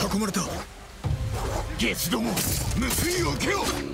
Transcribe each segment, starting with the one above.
囲まれた。ゲスども無水を受けよう。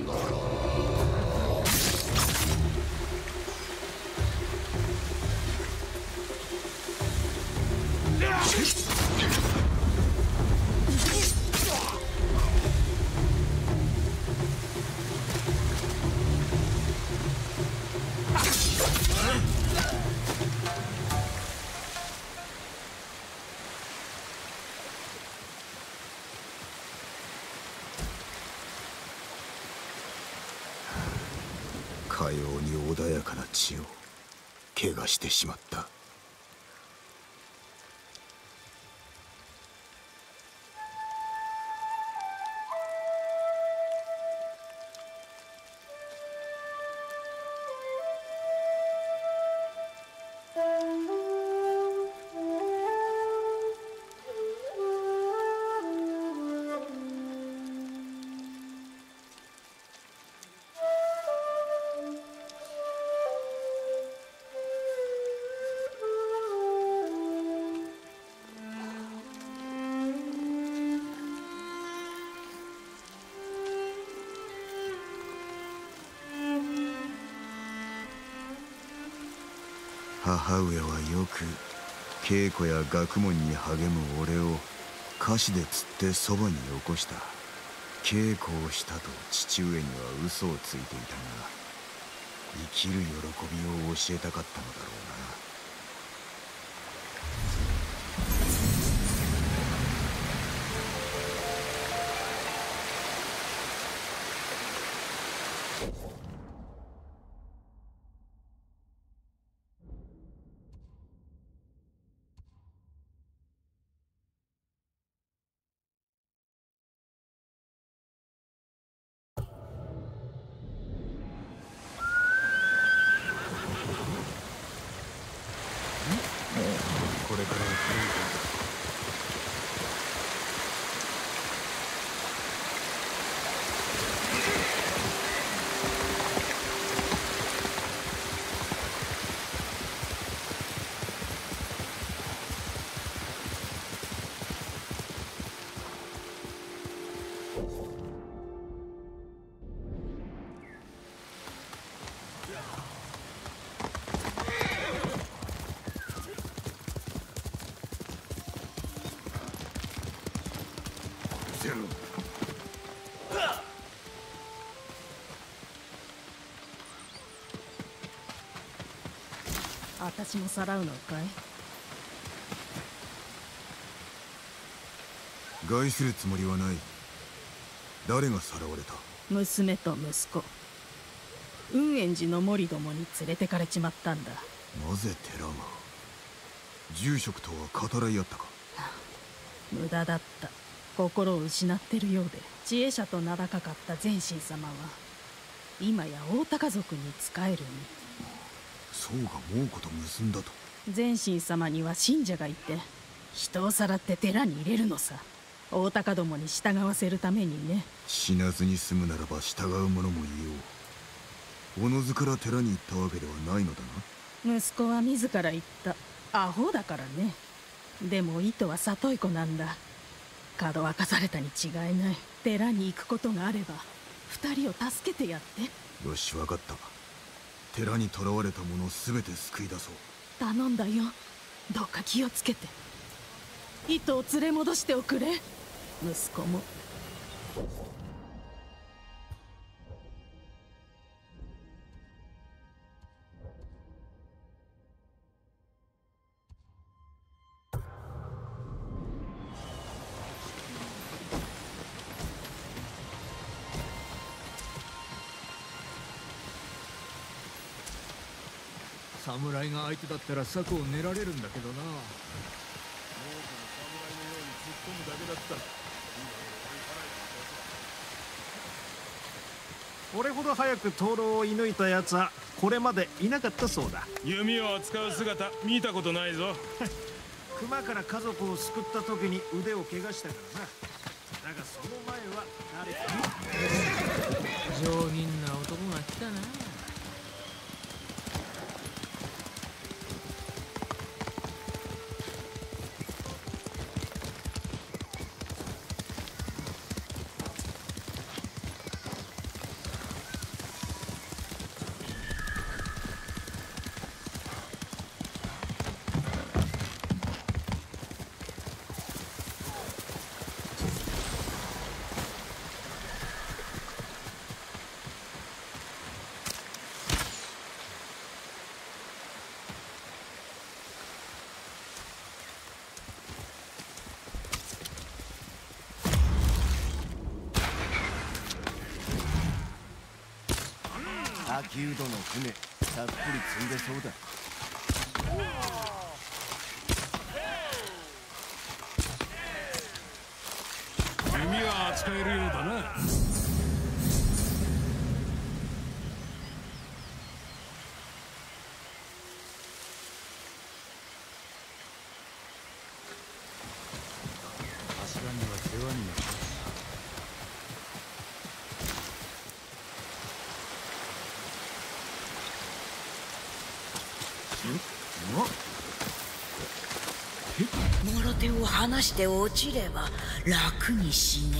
稽古や学問に励む俺を歌詞で釣ってそばによこした。稽古をしたと父上には嘘をついていたが生きる喜びを教えたかったのだろう。私もさらうのかい？害するつもりはない。誰がさらわれた？娘と息子。雲円寺の森どもに連れてかれちまったんだ。なぜ寺が住職とは語らい合ったか？無駄だった。心を失ってるようで知恵者と名高かった前神様は今や大高族に仕えるに宋が猛虎と結んだと。前神様には信者がいて人をさらって寺に入れるのさ。大高どもに従わせるためにね。死なずに済むならば従う者もいよう。おのずから寺に行ったわけではないのだな。息子は自ら言った。アホだからね。でも糸は里い子なんだ。角沸かされたに違いない。寺に行くことがあれば二人を助けてやって。よしわかった寺に囚われた者全て救い出そう。頼んだよ。どうか気をつけて。糸を連れ戻しておくれ。息子も。侍が相手だったら策を練られるんだけどな。これほど早く灯籠を射抜いた奴はこれまでいなかったそうだ。弓を扱う姿見たことないぞ。熊から家族を救った時に腕を怪我したからな。だがその前は誰か。上品な男が来たなギルドの船たっぷり積んでそうだ。弓は扱えるようだな柱には世話になるもろ手を離して落ちれば楽に死ね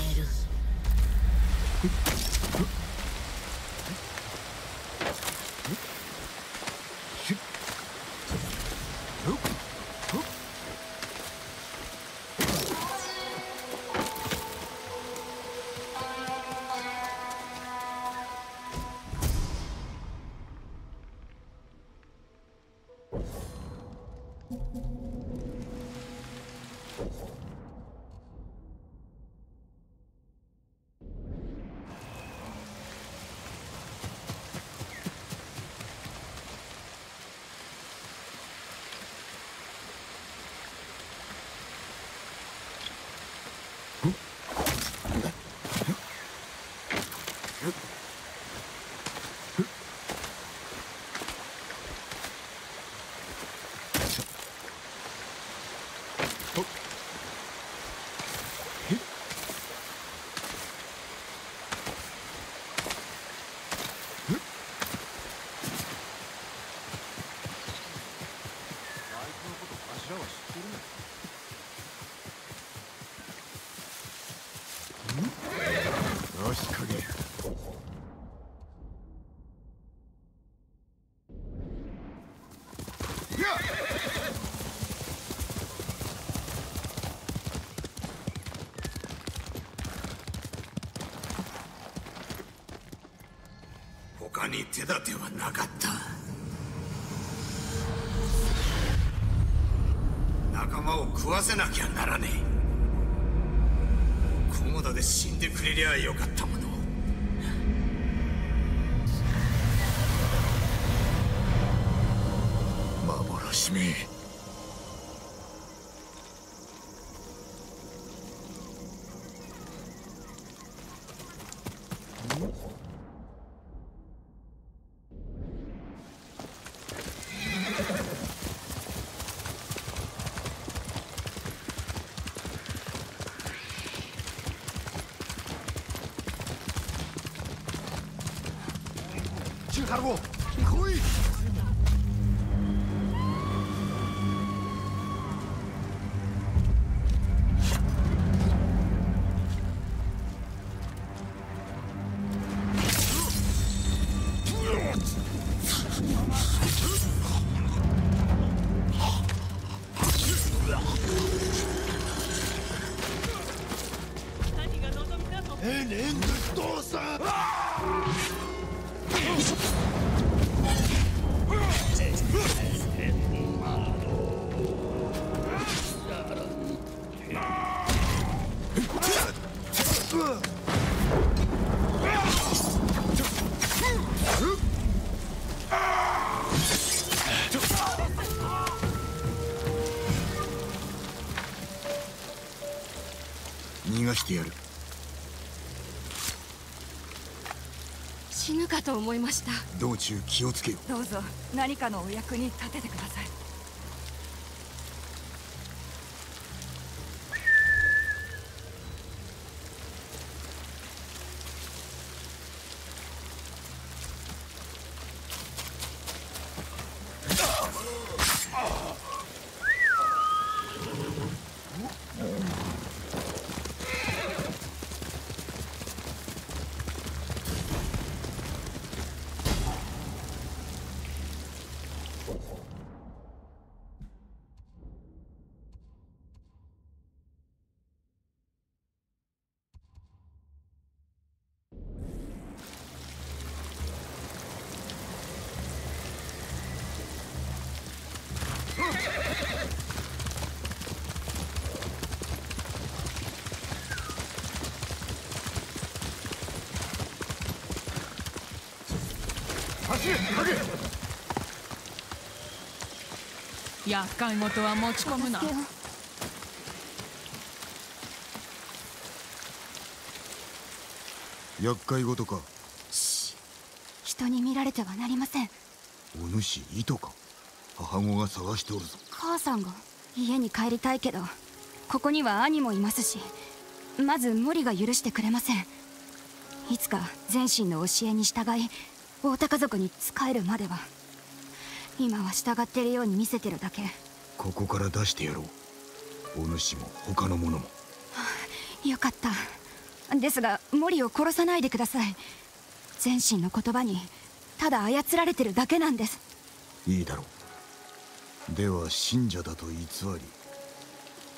手立てはなかった。仲間を食わせなきゃならねえ。コモダで死んでくれりゃよかったもの。を幻め。してやる。死ぬかと思いました。道中気をつけよ。どうぞ何かのお役に立ててください厄介事は持ち込むな。厄介事か人に見られてはなりません。お主糸か。母子が探しておるぞ。母さんが家に帰りたいけどここには兄もいますしまず無理が許してくれません。いつか全身の教えに従い大高族に仕えるまでは今は従ってるように見せてるだけ。ここから出してやろう。お主も他の者も。よかった。ですが森を殺さないでください。全身の言葉にただ操られてるだけなんです。いいだろう。では信者だと偽り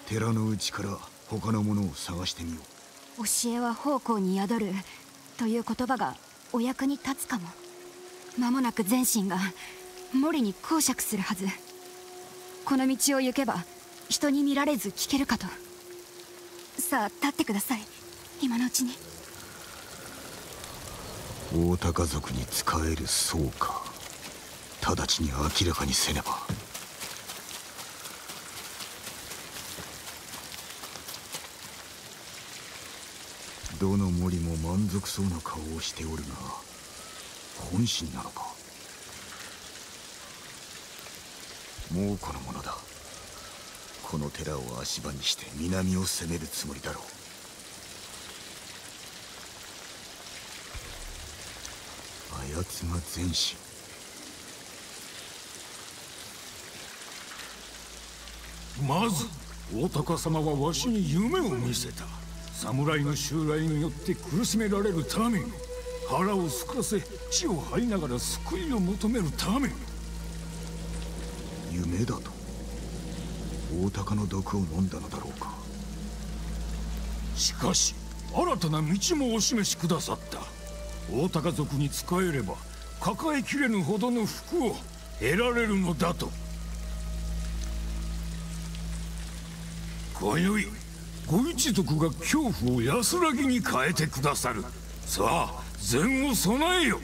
寺の内から他の者を探してみよう。教えは奉公に宿るという言葉がお役に立つかも。間もなく全身が森に講釈するはず。この道を行けば人に見られず聞けるかと。さあ立ってください。今のうちに。大高族に仕えるそうか。直ちに明らかにせねば。どの森も満足そうな顔をしておるが本心なのか？もうこの者だ。この寺を足場にして南を攻めるつもりだろう。あやつが全身まず大高様はわしに夢を見せた。侍の襲来によって苦しめられるために腹をすかせ血を吐いながら救いを求めるために。夢だと。大高の毒を飲んだのだろうか。しかし新たな道もお示しくださった。大高族に仕えれば抱えきれぬほどの福を得られるのだと。今宵ご一族が恐怖を安らぎに変えてくださる。さあ善を備えよ。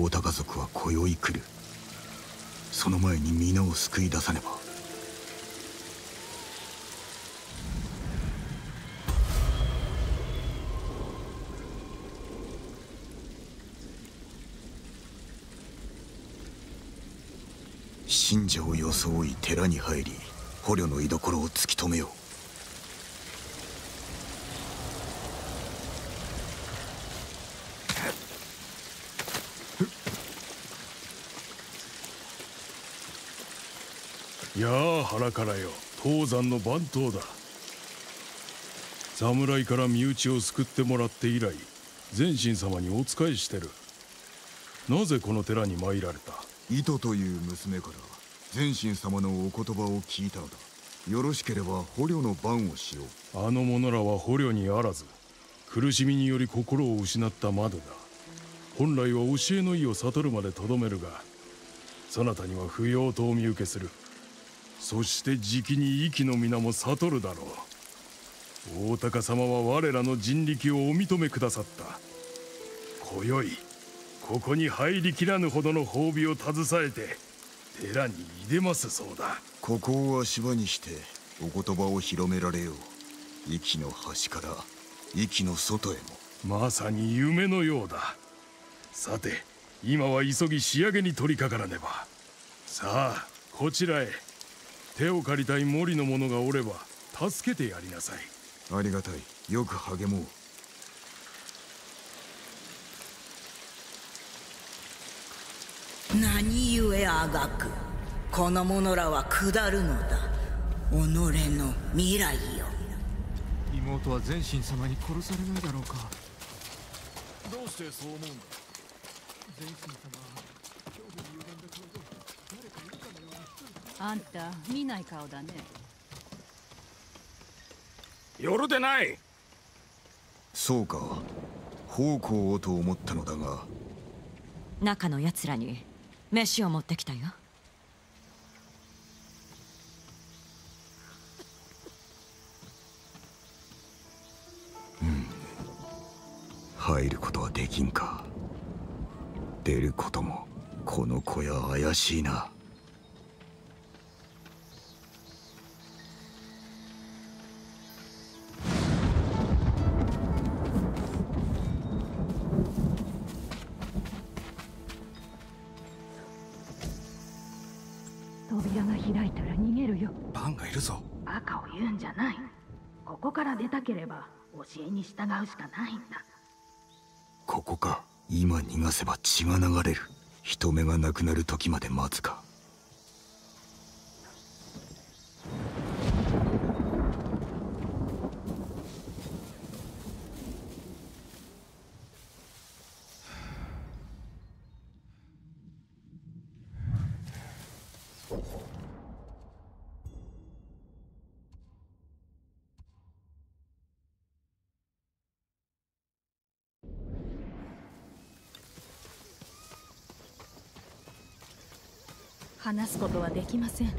大高族は今宵来る。その前に皆を救い出さねば。信者を装い寺に入り捕虜の居所を突き止めよう。やあ腹からよ。東山の番頭だ。侍から身内を救ってもらって以来全身様にお仕えしてる。なぜこの寺に参られた？糸という娘から全身様のお言葉を聞いたのだ。よろしければ捕虜の番をしよう。あの者らは捕虜にあらず苦しみにより心を失ったまでだ。本来は教えの意を悟るまでとどめるがそなたには不要とお見受けするそしてじきに息の皆も悟るだろう。大高様は我らの人力をお認めくださった。今宵ここに入りきらぬほどの褒美を携えて寺に入れますそうだ。ここを足場にしてお言葉を広められよう。息の端から息の外へも。まさに夢のようだ。さて今は急ぎ仕上げに取り掛からねば。さあこちらへ手を借りたい森の者がおれば助けてやりなさい。ありがたい。よく励もう。何故あがくこの者らは下るのだ己の未来よ妹は全身様に殺されないだろうか。どうしてそう思うんだ？全身様恐怖に歪んだ顔で誰かいるかのように一人あんた見ない顔だね。夜でない。そうか。奉公をと思ったのだが。中の奴らに飯を持ってきたよ。うん。入ることはできんか。出ることもこの小屋怪しいな言うんじゃない。ここから出たければ教えに従うしかないんだ。ここか。今逃がせば血が流れる。人目がなくなる時まで待つか。話すことはできません。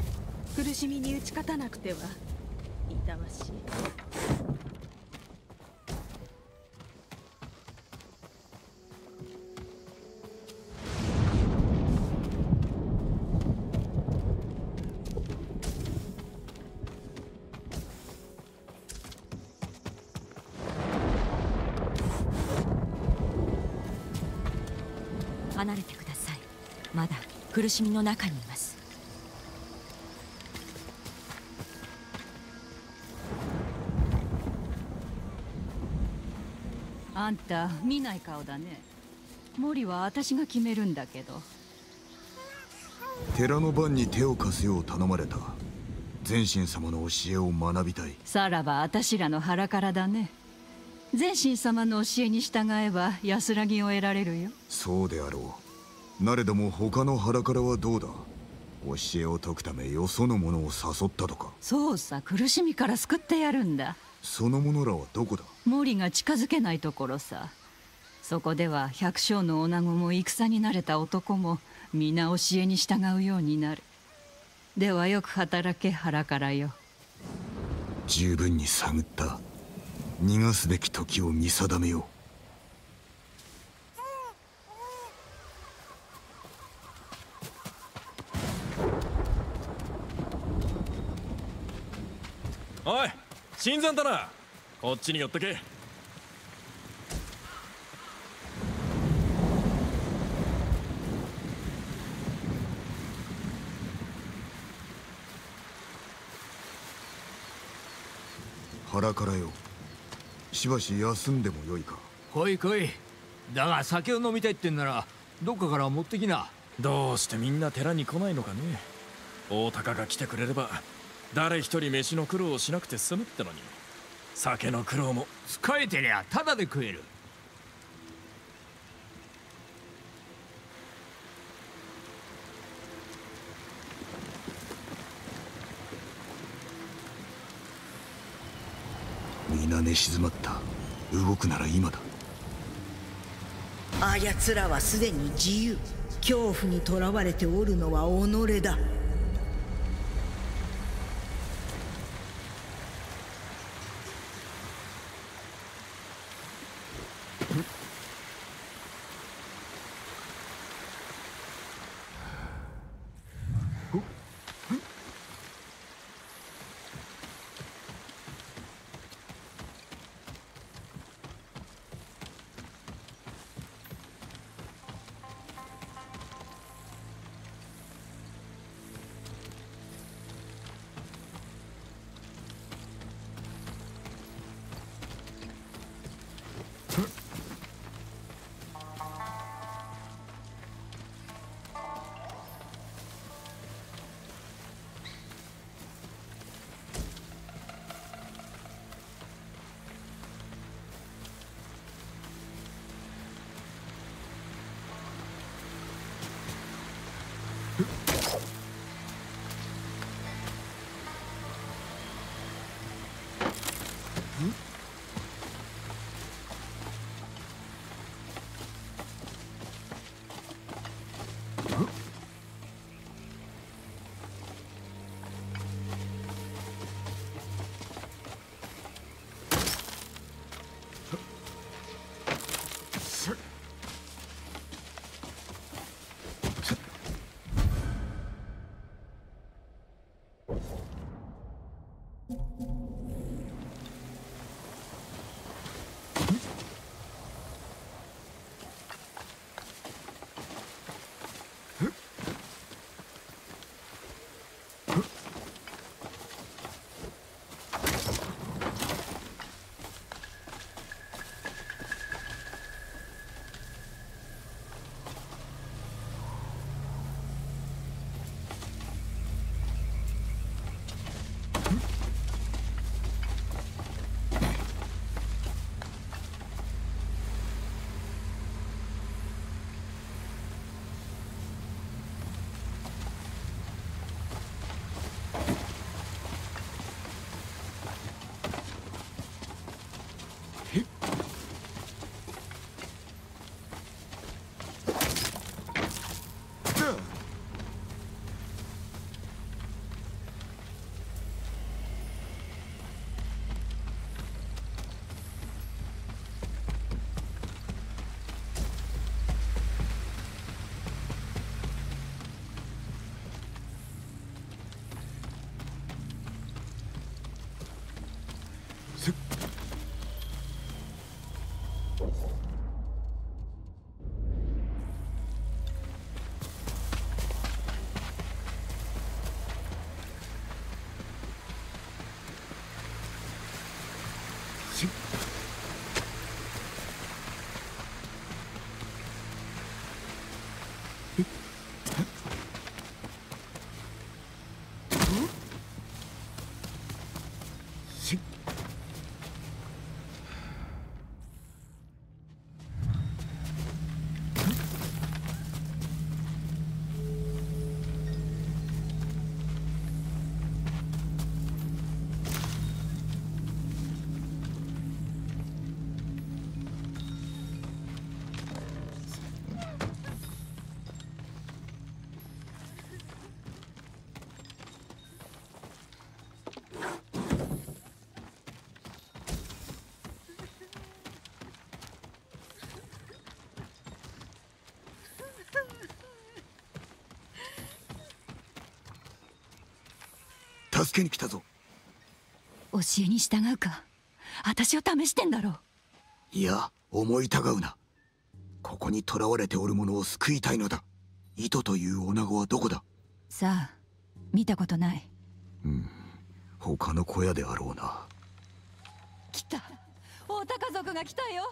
苦しみに打ち勝たなくては痛ましい。苦しみの中にいます。あんた見ない顔だね。森は私が決めるんだけど。寺の番に手を貸すよう頼まれた。前神様の教えを学びたい。さらば私らの腹からだね。前神様の教えに従えば安らぎを得られるよ。そうであろうなれども他の腹からはどうだ？教えを解くためよその者を誘ったとか？そうさ苦しみから救ってやるんだ。その者らはどこだ？森が近づけないところさ。そこでは百姓の女子も戦に慣れた男も皆教えに従うようになる。ではよく働け腹からよ。十分に探った。逃がすべき時を見定めよおい新山だな。こっちに寄ってけ。う腹からよ。しばし休んでもよいか。来い来い。だが酒を飲みたいってんならどっかから持ってきな。どうしてみんな寺に来ないのかね。大高が来てくれれば誰一人飯の苦労をしなくて済むってのに。酒の苦労も使えてりゃタダで食える。皆寝静まった。動くなら今だ。あやつらはすでに自由。恐怖にとらわれておるのは己だ Mm-hmm. Sim. 助けに来たぞ。教えに従うか。私を試してんだろいや思い違うな。ここに囚われておる者を救いたいのだ。糸という女子はどこだ？さあ見たことない。うん。他の小屋であろうな。来た。大田家族が来たよ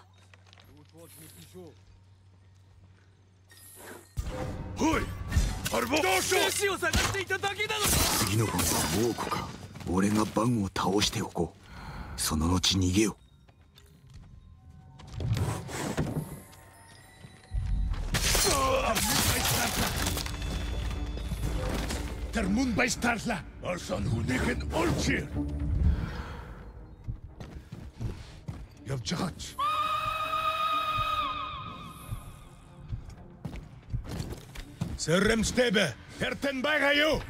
飯を探していただけなの次の番は猛虎か俺が番を倒しておこうその後逃げよ Der moet bij Starsla, Als an hoe negen oltje. Je hebt gehad. Serem stebe, Herten Bagayo.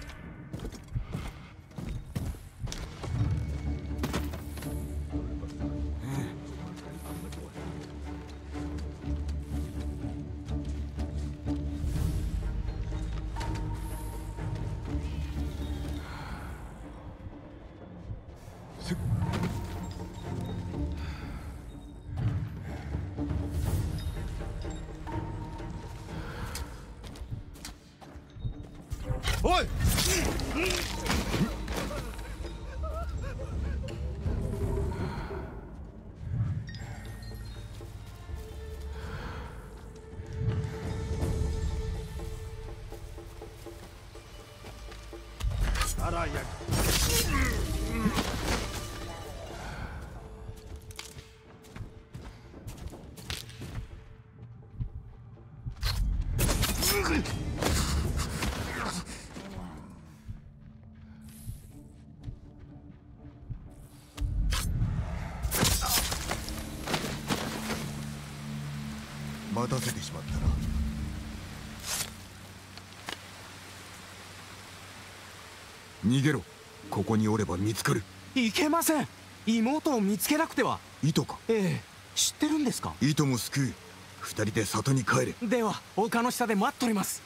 逃げろ。ここにおれば見つかる。いけません。妹を見つけなくては。糸か？ええ。知ってるんですか？糸も救う。二人で里に帰れ。では丘の下で待っとります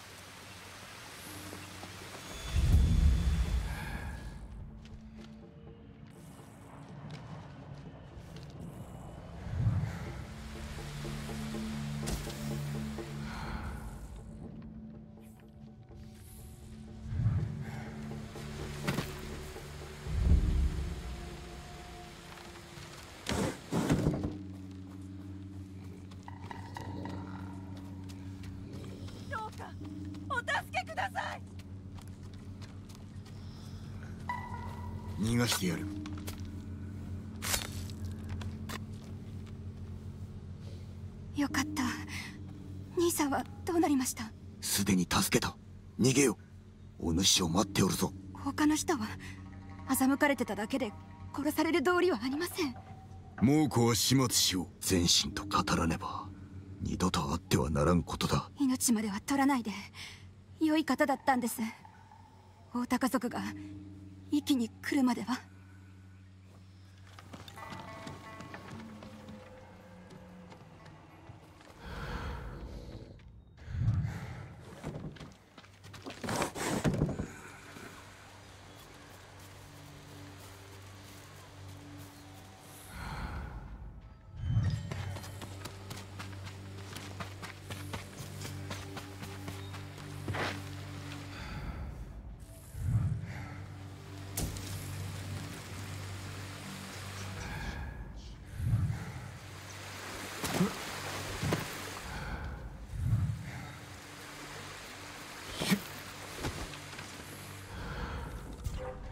がしてやる。よかった。兄さんはどうなりました？すでに助けた。逃げよお主を待っておるぞ。他の人は？欺かれてただけで殺される道理はありません。猛虎は始末しよう。全身と語らねば。二度と会ってはならんことだ。命までは取らないで。良い方だったんです。大高族が息に来るまでは。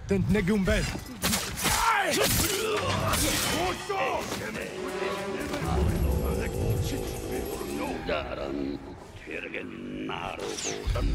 tentnegi un bel. 나란 되게 나로 보던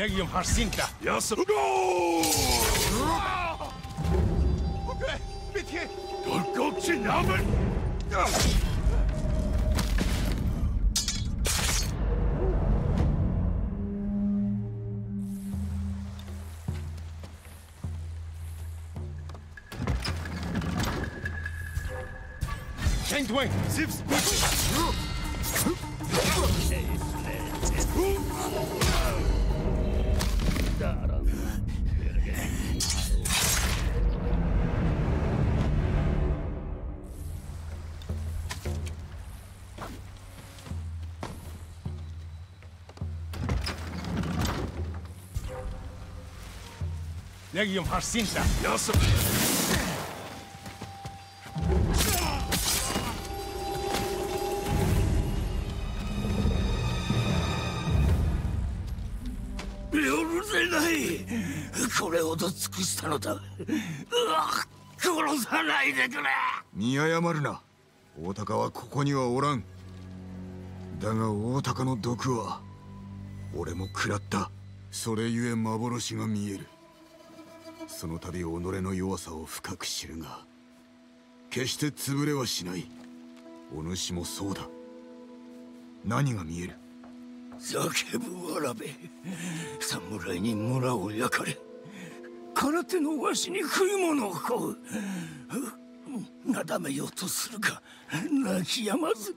Legium Harsinta. Ja, Sir. No! Okay, bitte. Dolgoci Namen! Can't wait! Zips! せないこれほど尽くしたのだうわ殺さないでくれ見誤るな大高はここにはおらんだが大高の毒は俺も食らったそれゆえ幻が見えるその度己の弱さを深く知るが決して潰れはしない。お主もそうだ。何が見える？叫ぶわらべ。侍に村を焼かれ空手のわしに食い物を乞う。なだめようとするが泣き止まず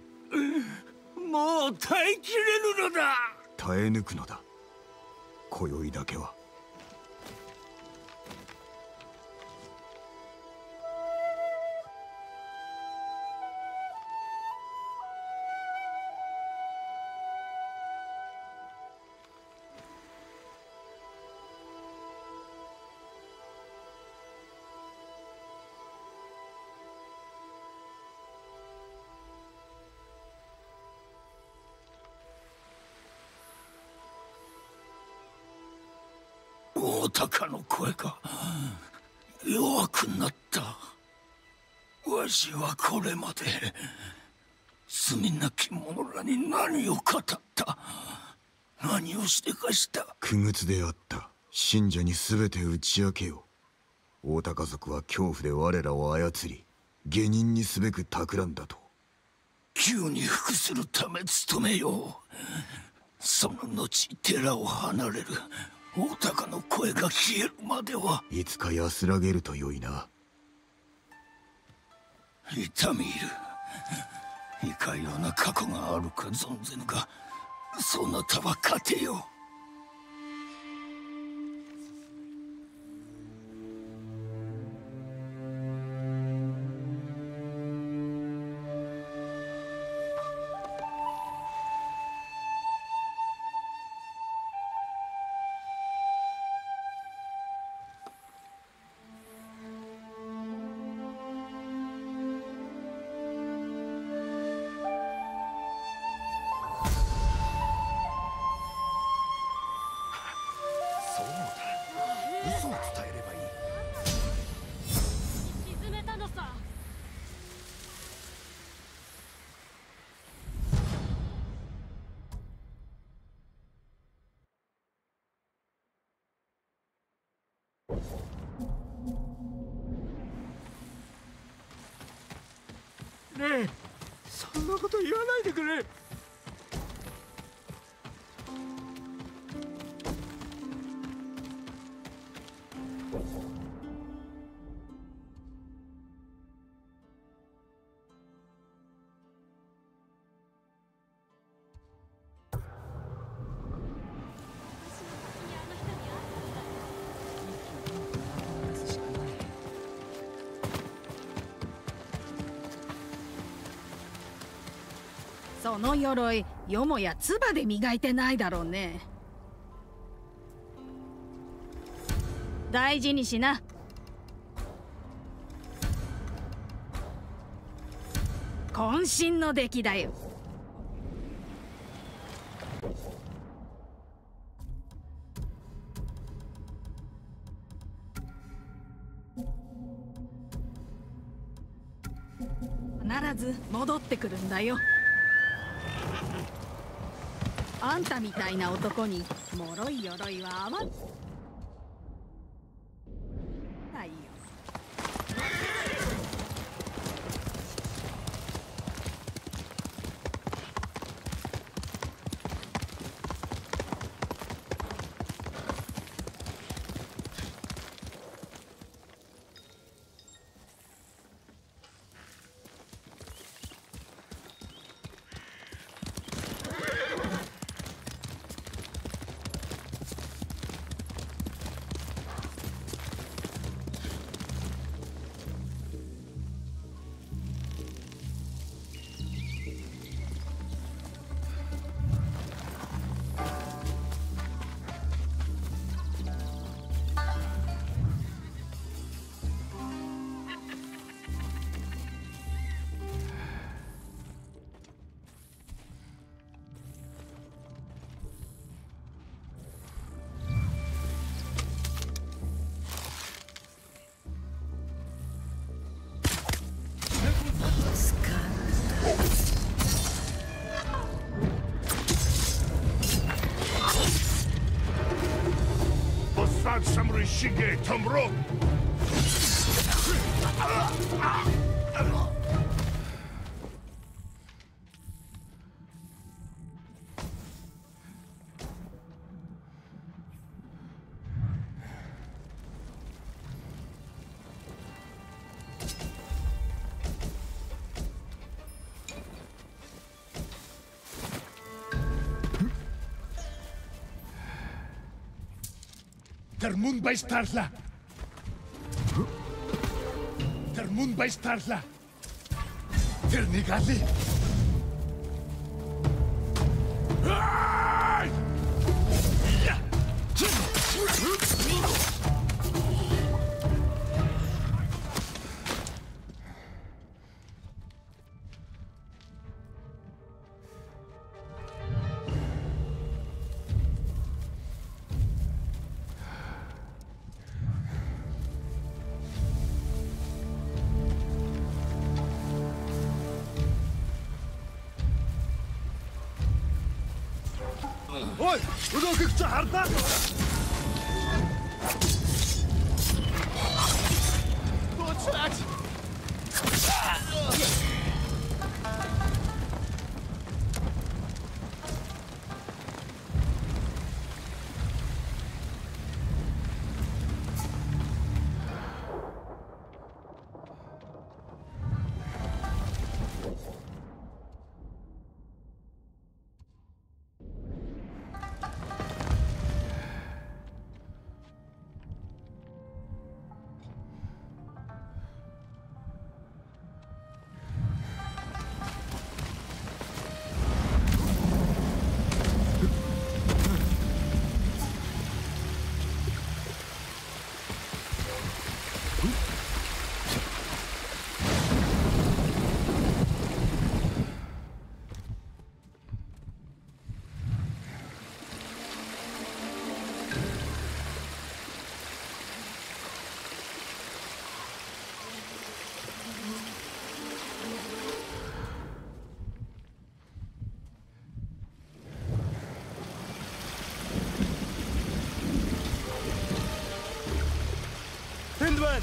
もう耐えきれぬのだ。耐え抜くのだ。今宵だけは大高の声が弱くなった。わしはこれまで罪なき者らに何を語った。何をしてかした。苦靴であった。信者に全て打ち明けよ。う太田家族は恐怖で我らを操り下人にすべく企んだと。急に服するため努めよう。その後寺を離れる大高の声が消えるまでは。いつか安らげるとよいな。痛み入る。いかような過去があるか存ぜぬがそなたは勝てよ。そうその鎧よもや唾で磨いてないだろうね。大事にしな。渾身の出来だよ。必ず戻ってくるんだよ。あんたみたいな男に脆い鎧は余っ Shige Tomro! mundo vai estar lá. Ter mundo vai estar lá. Ter negado. शहरदा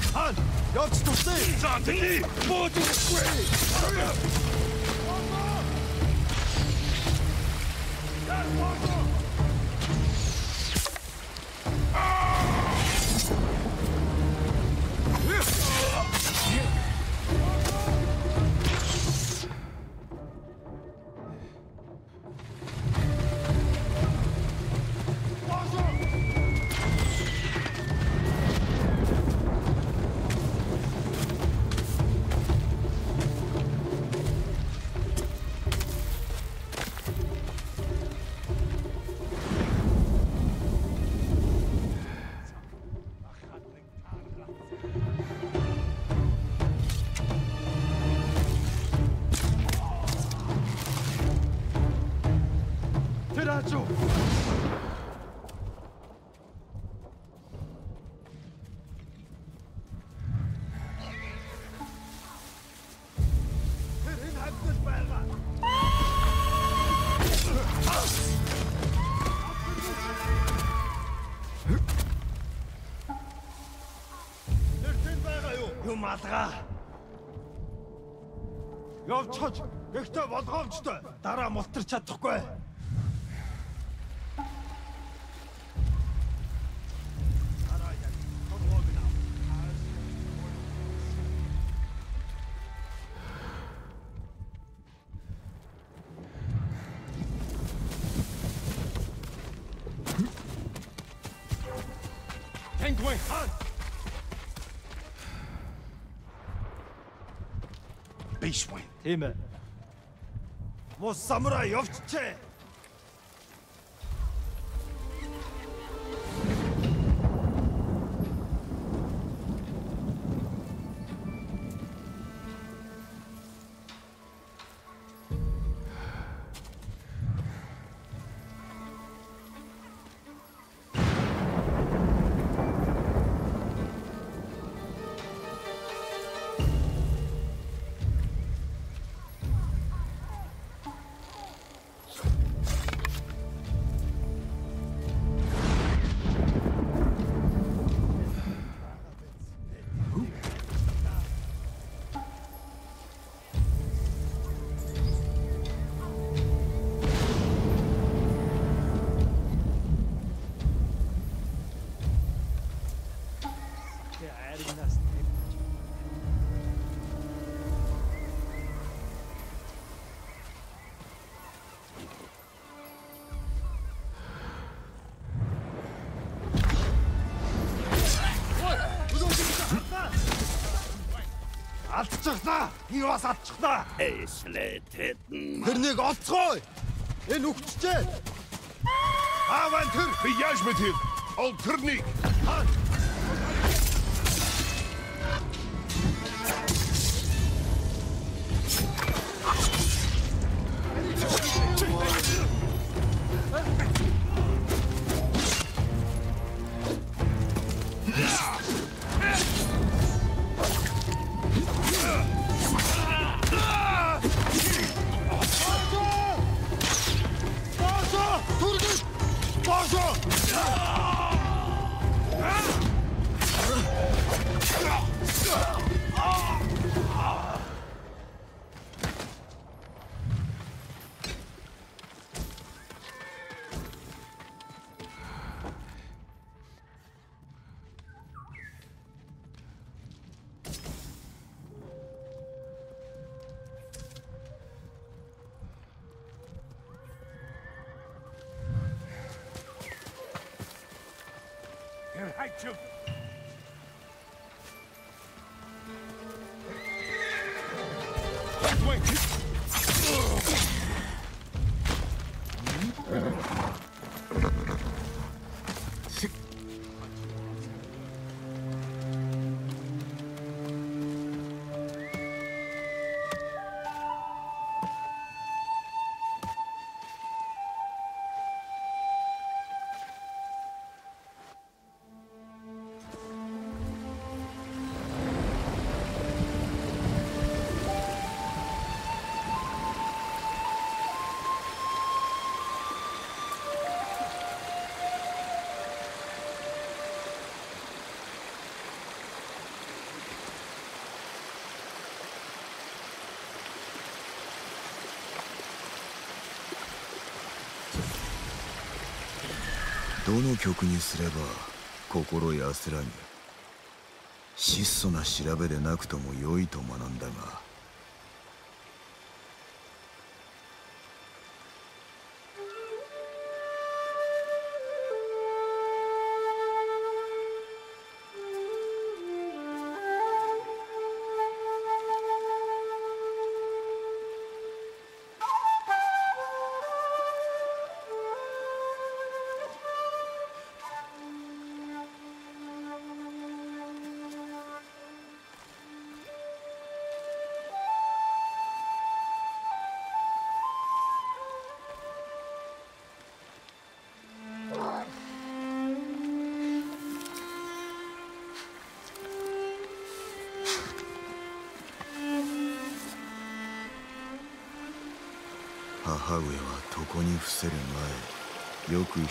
Тэнд байна. Хаан. Явж тусъя. За тэний. Бууж гаргаа. Явж хож, гэхдээ болгоомжтой. Дараа мултар чадахгүй. Тийм ээ. Мос самурай явчихжээ. авчихнаа. Би бас авчихнаа. Эслэтэд. Тэрнийг олцгоо. Энэ үхчихээ. Аван тэр би яаж мэдэх? Ол тэрний. Хаа どの曲にすれば心安らぐ。質素な調べでなくとも良いと学んだが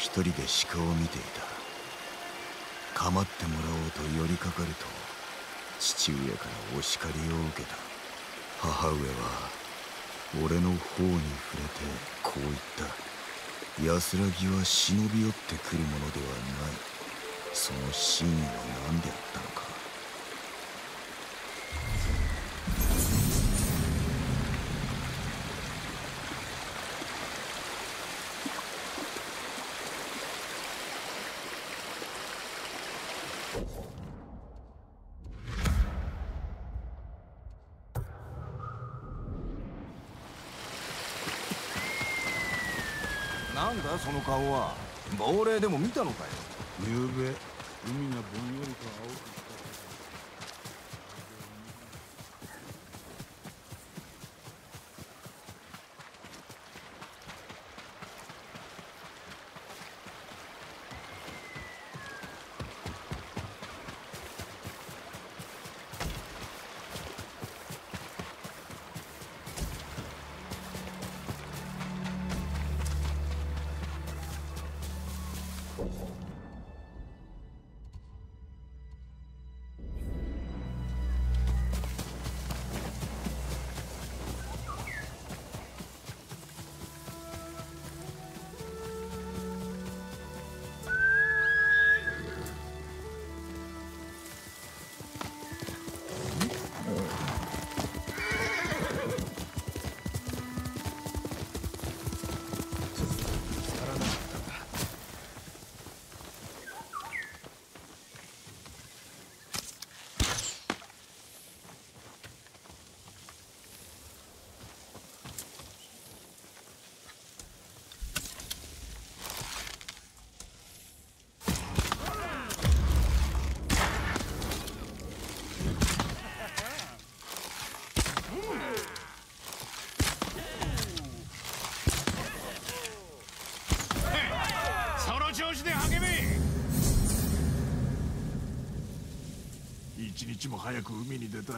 一人で鹿を見ていた。構ってもらおうと寄りかかると父上からお叱りを受けた。母上は俺の方に触れてこう言った。安らぎは忍び寄ってくるものではない。その真意は何であったのか。その顔は亡霊でも見たのかよ。夕べ海がぼんよりと青く一日も早く海に出たい。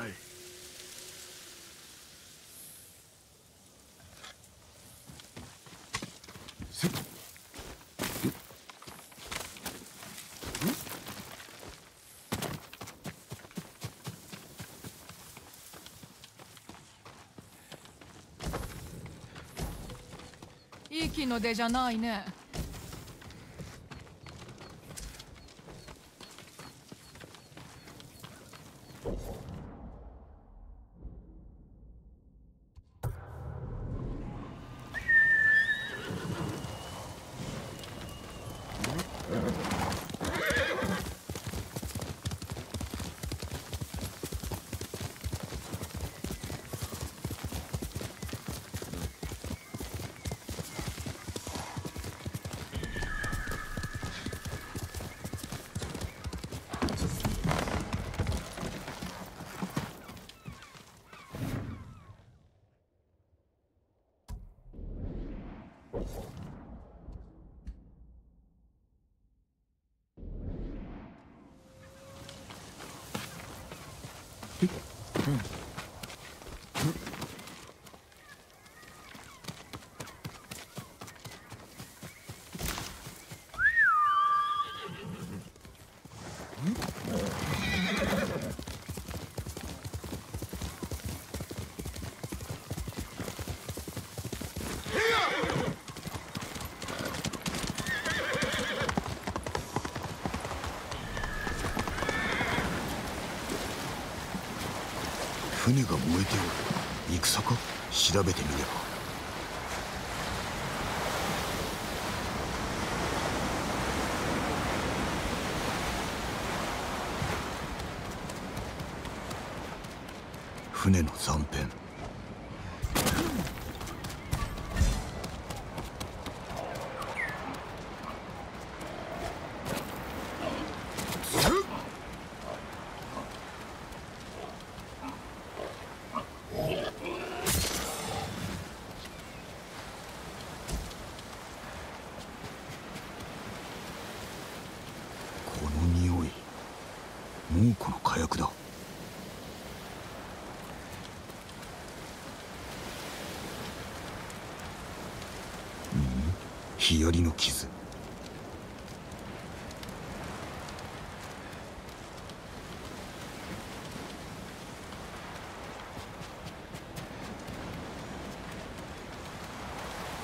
息の出じゃないね船が燃えておる。戦か？調べてみれば。船の残片この匂い猛虎の火薬だうん傷。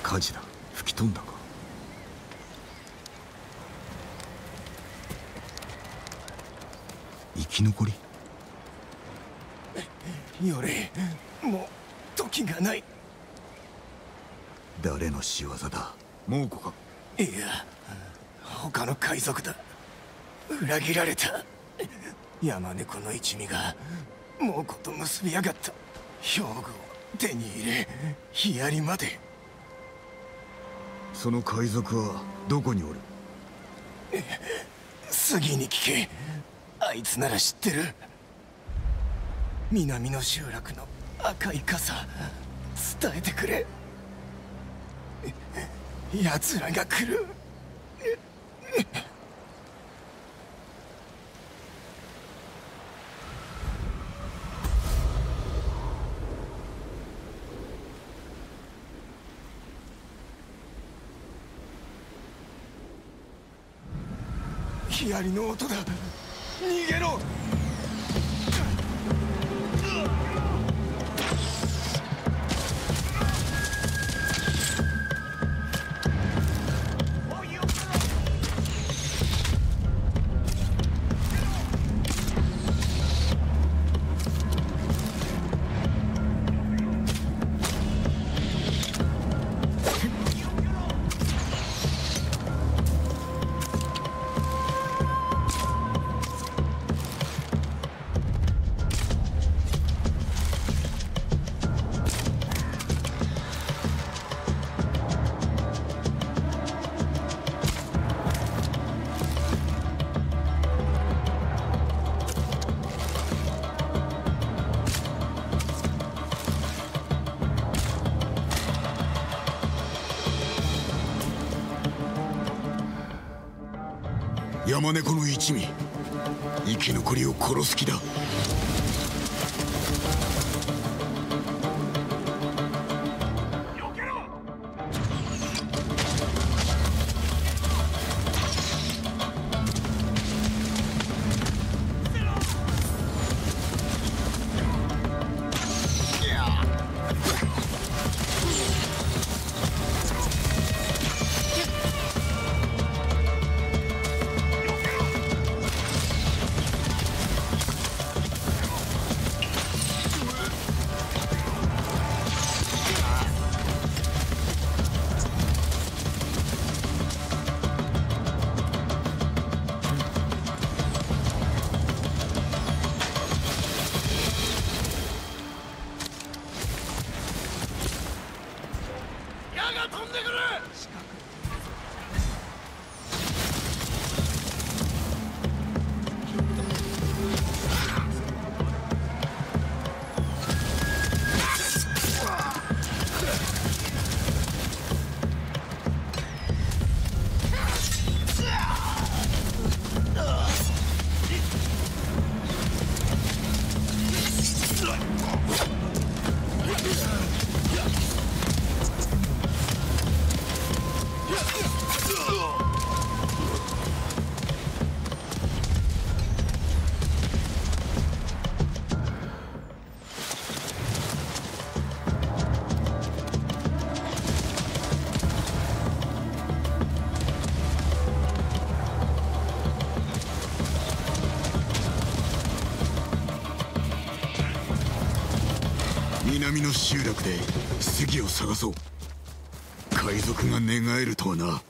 火事だ。吹き飛んだか。生き残り。よれもう時がない。誰の仕業だ。猛虎かいや他の海賊だ。裏切られた。山猫の一味が猛虎と結びやがった。兵具を手に入れヒヤリまで。その海賊はどこにおる？杉に聞け。あいつなら知ってる。南の集落の赤い傘。伝えてくれ奴らが来る。ヒヤリの音だ。逃げろ。山猫の一味。生き残りを殺す気だ。の集落で杉を探そう。海賊が寝返るとはな。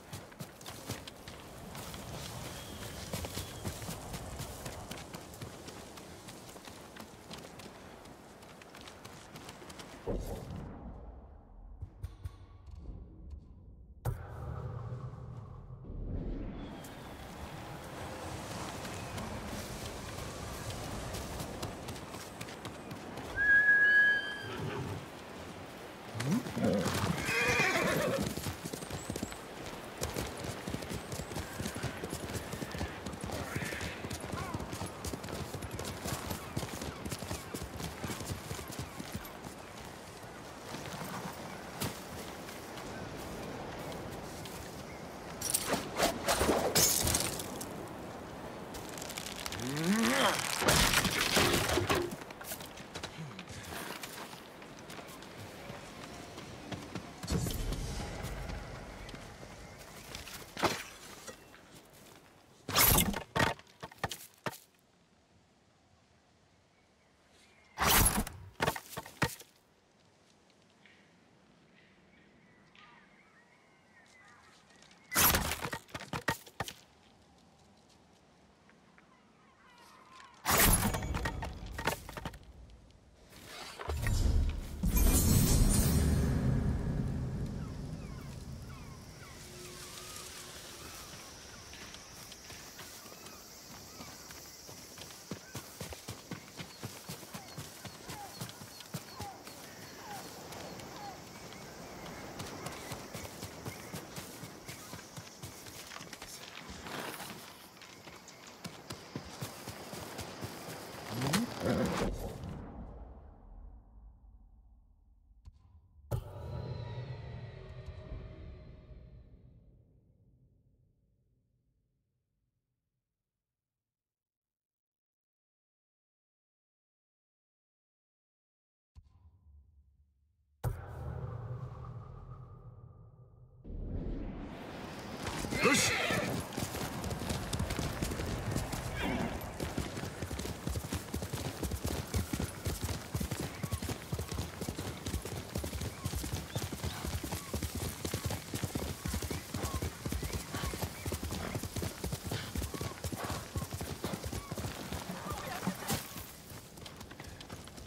よし。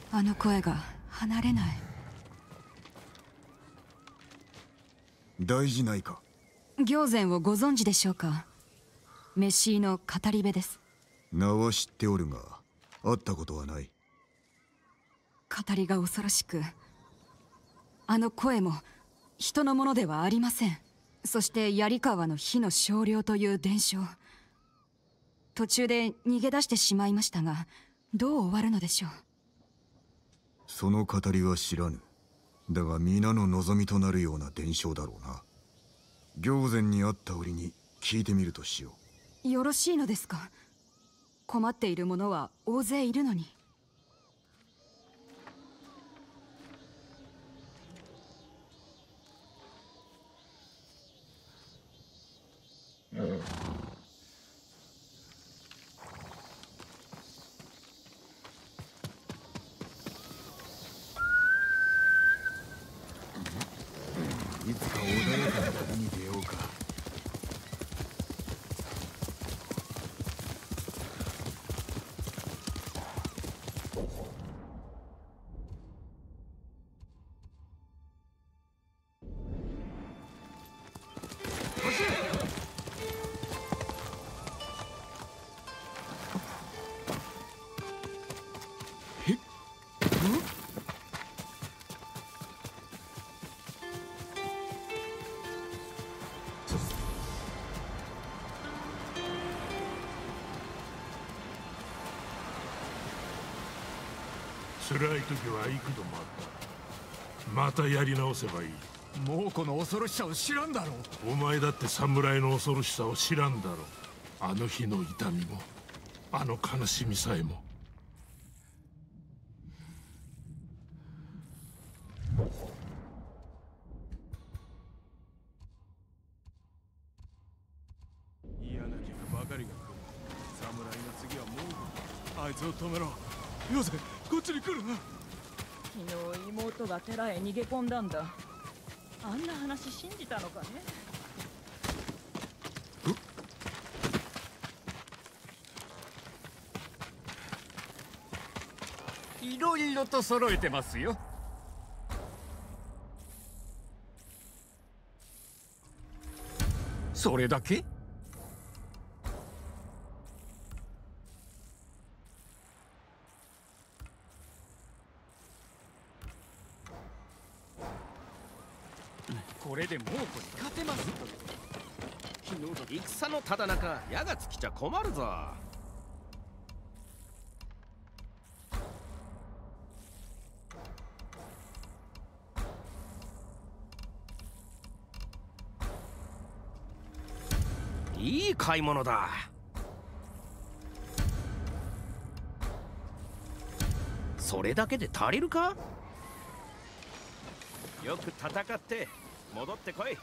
あの声が離れない。大事ないか行前をご存知でしょうか？メシーの語り部です。名は知っておるが会ったことはない。語りが恐ろしくあの声も人のものではありません。そして槍川の火の少量という伝承。途中で逃げ出してしまいましたがどう終わるのでしょう？その語りは知らぬ。だが皆の望みとなるような伝承だろうな行前にあった折に聞いてみるとしよう。よろしいのですか？困っている者は大勢いるのに。うん辛い時は幾度もあった。またやり直せばいい。猛虎の恐ろしさを知らんだろうお前だって侍の恐ろしさを知らんだろう。あの日の痛みもあの悲しみさえも嫌な客ばかりが来る侍の次はもうあいつを止めろよせこっちに来るな昨日妹が寺へ逃げ込んだんだ。あんな話信じたのかね。いろいろと揃えてますよ。それだけ？これで猛虎に勝てます。昨日戦のただ中矢が尽きちゃ困るぞ。いい買い物だ。それだけで足りるか？よく戦って戻ってこい。